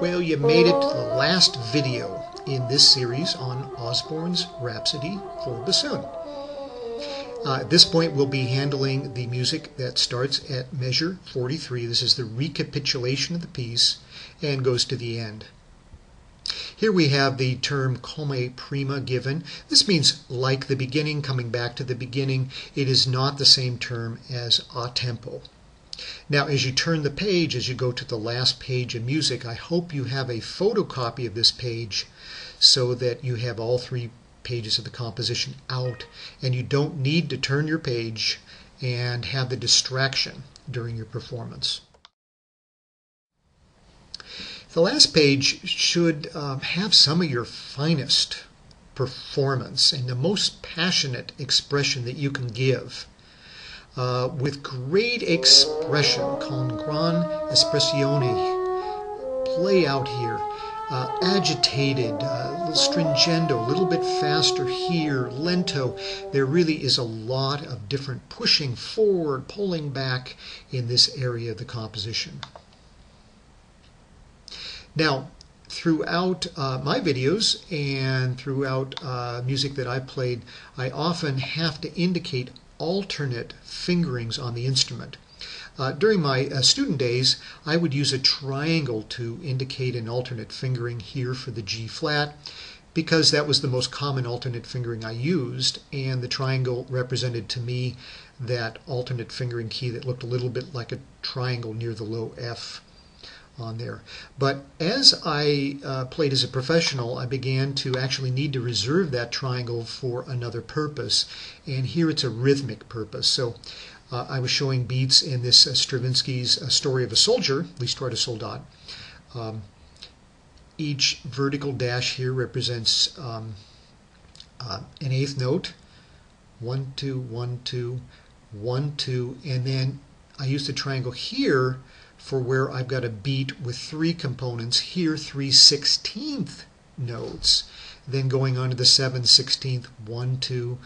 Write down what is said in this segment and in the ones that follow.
Well, you made it to the last video in this series on Osborne's Rhapsody for Bassoon. Uh, at this point, we'll be handling the music that starts at measure 43. This is the recapitulation of the piece and goes to the end. Here we have the term come prima given. This means like the beginning, coming back to the beginning. It is not the same term as a tempo. Now, as you turn the page, as you go to the last page of music, I hope you have a photocopy of this page so that you have all three pages of the composition out and you don't need to turn your page and have the distraction during your performance. The last page should um, have some of your finest performance and the most passionate expression that you can give uh, with great expression, con gran espressione. Play out here. Uh, agitated, uh, little stringendo, a little bit faster here, lento. There really is a lot of different pushing forward, pulling back in this area of the composition. Now, throughout uh, my videos and throughout uh, music that I've played, I often have to indicate alternate fingerings on the instrument. Uh, during my uh, student days, I would use a triangle to indicate an alternate fingering here for the G flat because that was the most common alternate fingering I used, and the triangle represented to me that alternate fingering key that looked a little bit like a triangle near the low F on there. But as I uh, played as a professional, I began to actually need to reserve that triangle for another purpose. And here it's a rhythmic purpose. So uh, I was showing beats in this uh, Stravinsky's uh, Story of a Soldier, L'Histoire de Soldat. Um, each vertical dash here represents um, uh, an eighth note. One, two, one, two, one, two, and then I use the triangle here for where I've got a beat with three components, here three sixteenth notes, then going on to the seven sixteenth, one, two,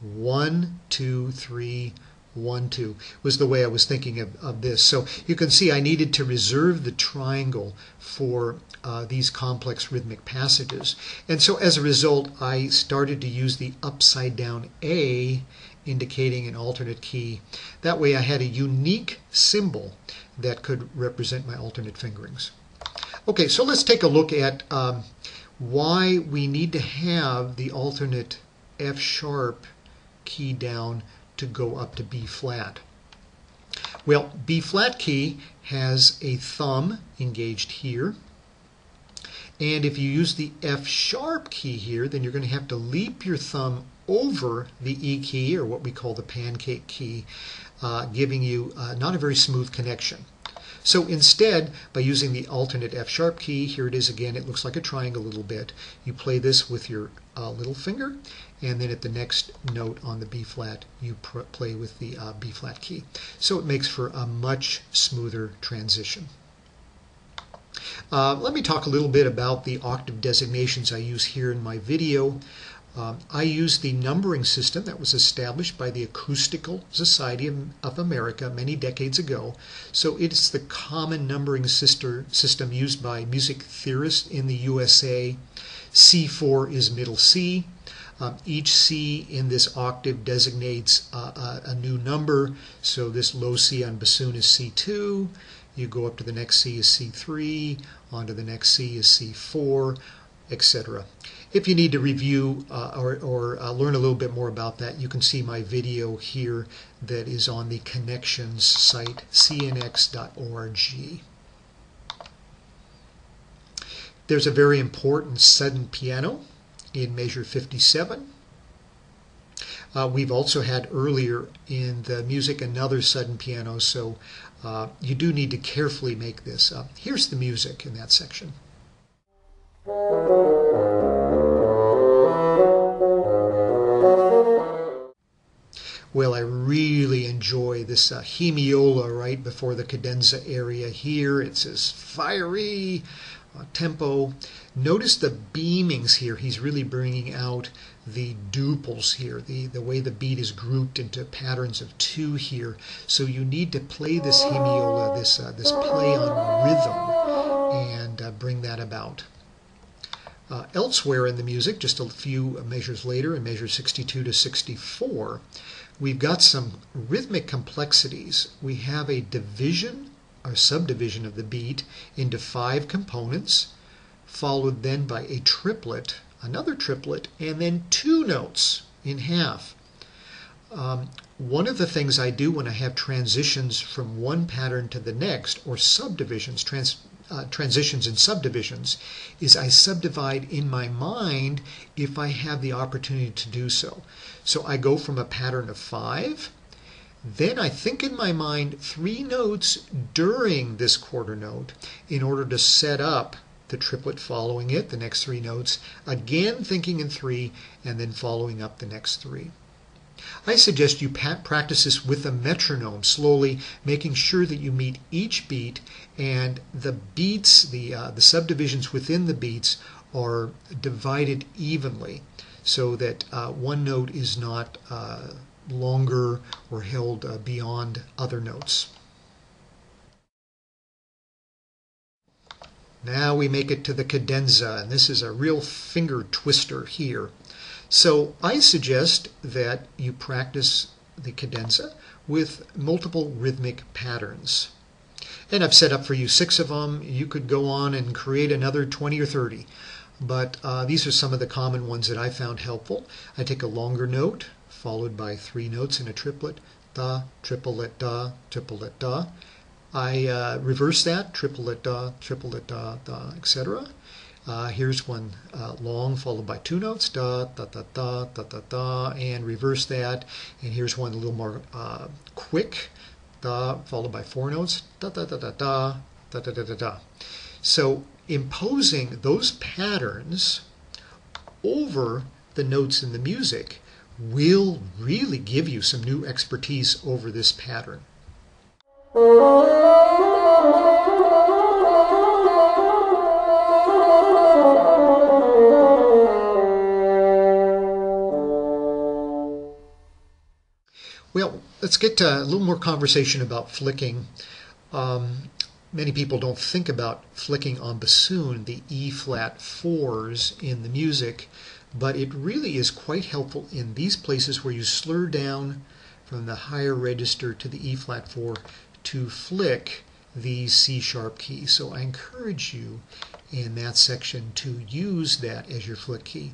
one, two, three, one, two was the way I was thinking of, of this. So you can see I needed to reserve the triangle for uh, these complex rhythmic passages. And so as a result, I started to use the upside down A indicating an alternate key. That way I had a unique symbol that could represent my alternate fingerings. Okay, so let's take a look at um, why we need to have the alternate F sharp key down to go up to B flat. Well, B flat key has a thumb engaged here. And if you use the F sharp key here, then you're going to have to leap your thumb over the E key, or what we call the pancake key, uh, giving you uh, not a very smooth connection. So instead, by using the alternate F sharp key, here it is again, it looks like a triangle a little bit. You play this with your uh, little finger, and then at the next note on the B flat, you play with the uh, B flat key. So it makes for a much smoother transition. Uh, let me talk a little bit about the octave designations I use here in my video. Um, I use the numbering system that was established by the Acoustical Society of, of America many decades ago. So it's the common numbering sister, system used by music theorists in the USA. C4 is middle C. Um, each C in this octave designates uh, a, a, new number. So this low C on bassoon is C2. You go up to the next C is C3. On to the next C is C4, etc. If you need to review uh, or, or uh, learn a little bit more about that, you can see my video here that is on the connections site, cnx.org. There's a very important sudden piano in measure 57. Uh, we've also had earlier in the music another sudden piano, so uh, you do need to carefully make this up. Here's the music in that section. Really enjoy this uh, hemiola right before the cadenza area here. It's as fiery, uh, tempo. Notice the beamings here. He's really bringing out the duples here, the, the way the beat is grouped into patterns of two here. So you need to play this hemiola, this, uh, this play on rhythm, and uh, bring that about. Uh, elsewhere in the music, just a few measures later, in measure 62 to 64, we've got some rhythmic complexities. We have a division or subdivision of the beat into five components, followed then by a triplet, another triplet, and then two notes in half. Um, one of the things I do when I have transitions from one pattern to the next, or subdivisions, trans, uh, transitions and subdivisions, is I subdivide in my mind if I have the opportunity to do so. So I go from a pattern of five, then I think in my mind three notes during this quarter note in order to set up the triplet following it, the next three notes, again thinking in three, and then following up the next three. I suggest you practice this with a metronome, slowly making sure that you meet each beat and the beats, the, uh, the subdivisions within the beats are divided evenly so that uh, one note is not uh, longer or held uh, beyond other notes. Now we make it to the cadenza, and this is a real finger twister here. So I suggest that you practice the cadenza with multiple rhythmic patterns. And I've set up for you six of them. You could go on and create another 20 or 30. But uh, these are some of the common ones that I found helpful. I take a longer note, followed by three notes in a triplet, da, triplet, da, triplet, da. I uh, reverse that, triplet da, triplet da, da, etc. Uh, here's one uh, long followed by two notes, da, da, da, da, da, da, da, and reverse that. And here's one a little more uh, quick, da, followed by four notes, da, da, da, da, da, da, da, da, da, da. So imposing those patterns over the notes in the music will really give you some new expertise over this pattern. Well, let's get to a little more conversation about flicking. Um, many people don't think about flicking on bassoon, the E flat fours in the music, but it really is quite helpful in these places where you slur down from the higher register to the E flat four to flick the C sharp key. So I encourage you in that section to use that as your flick key.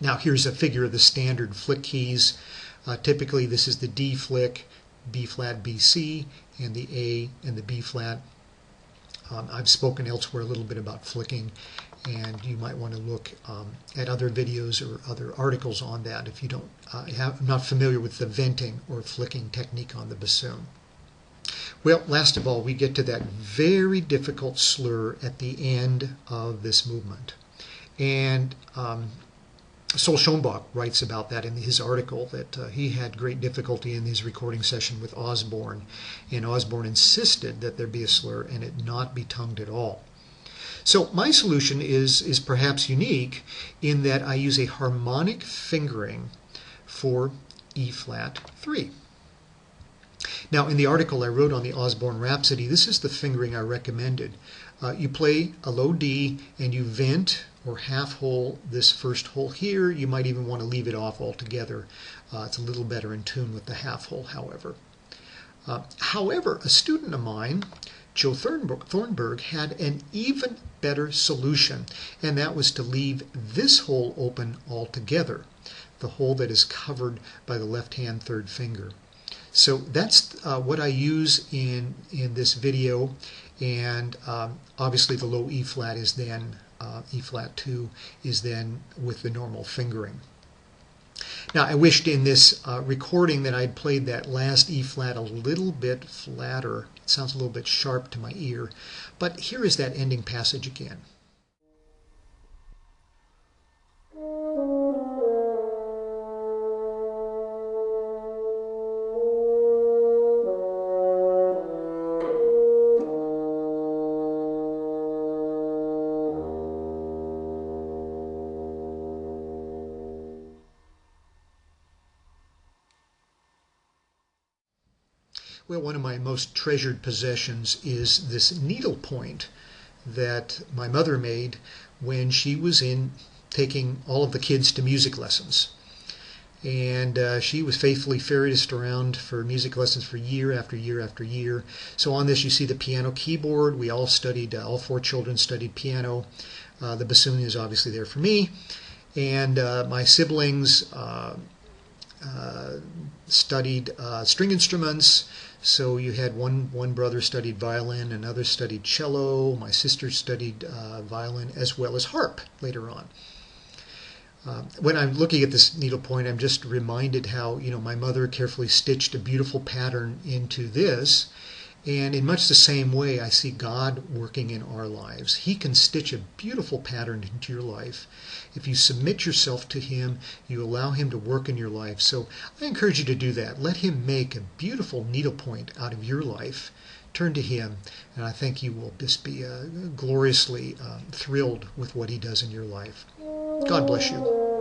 Now here's a figure of the standard flick keys. Uh, typically this is the D flick, B flat, B C, and the A and the B flat. Um, I've spoken elsewhere a little bit about flicking and you might want to look um, at other videos or other articles on that if you don't uh, have, not familiar with the venting or flicking technique on the bassoon. Well, last of all, we get to that very difficult slur at the end of this movement. And um, Sol Schoenbach writes about that in his article that uh, he had great difficulty in his recording session with Osborne, and Osborne insisted that there be a slur and it not be tongued at all. So my solution is is perhaps unique in that I use a harmonic fingering for E flat 3. Now, in the article I wrote on the Osborne Rhapsody, this is the fingering I recommended. Uh, you play a low D and you vent or half hole this first hole here. You might even want to leave it off altogether. Uh, it's a little better in tune with the half hole, however. Uh, however, a student of mine, Joe Thornburg, had an even better solution, and that was to leave this hole open altogether, the hole that is covered by the left hand third finger. So that's uh, what I use in, in this video. And um, obviously the low E flat is then, uh, E flat 2 is then with the normal fingering. Now I wished in this uh, recording that I'd played that last E flat a little bit flatter. It sounds a little bit sharp to my ear. But here is that ending passage again. Well, one of my most treasured possessions is this needlepoint that my mother made when she was in taking all of the kids to music lessons. And uh, she was faithfully ferried us around for music lessons for year after year after year. So on this, you see the piano keyboard. We all studied, uh, all four children studied piano. Uh, the bassoon is obviously there for me. And uh, my siblings uh, studied string instruments. So you had one one brother studied violin, another studied cello. My sister studied uh, violin as well as harp later on. Uh, when I'm looking at this needlepoint, I'm just reminded how you know my mother carefully stitched a beautiful pattern into this, and in much the same way, I see God working in our lives. He can stitch a beautiful pattern into your life. If you submit yourself to Him, you allow Him to work in your life. So I encourage you to do that. Let Him make a beautiful needlepoint out of your life. Turn to Him, and I think you will just be uh, gloriously uh, thrilled with what He does in your life. God bless you.